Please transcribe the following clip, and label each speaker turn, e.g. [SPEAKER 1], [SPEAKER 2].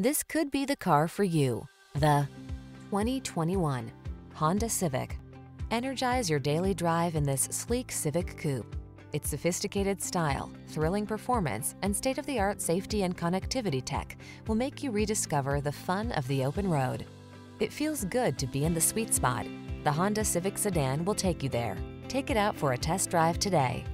[SPEAKER 1] This could be the car for you. The 2021 Honda Civic. Energize your daily drive in this sleek Civic coupe. Its sophisticated style, thrilling performance, and state-of-the-art safety and connectivity tech will make you rediscover the fun of the open road. It feels good to be in the sweet spot. The Honda Civic Sedan will take you there. Take it out for a test drive today.